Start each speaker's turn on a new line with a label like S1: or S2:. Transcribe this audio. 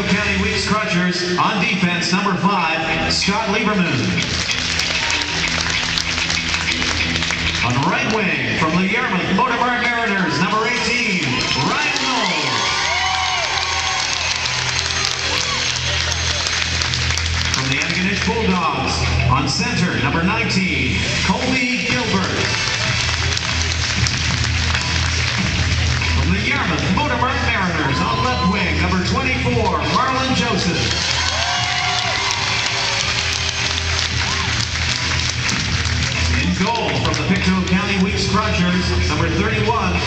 S1: County Weeks Crushers on defense, number five, Scott Lieberman. On right wing, from the Yarmouth Motor Bar Mariners, number 18, Ryan Knoll. From the Antigonish Bulldogs, on center, number 19, Colby Gilbert. From the Yarmouth Motor Bar Mariners, goal from the Pictou County Weeks Crushers, number 31, Kyle Scott.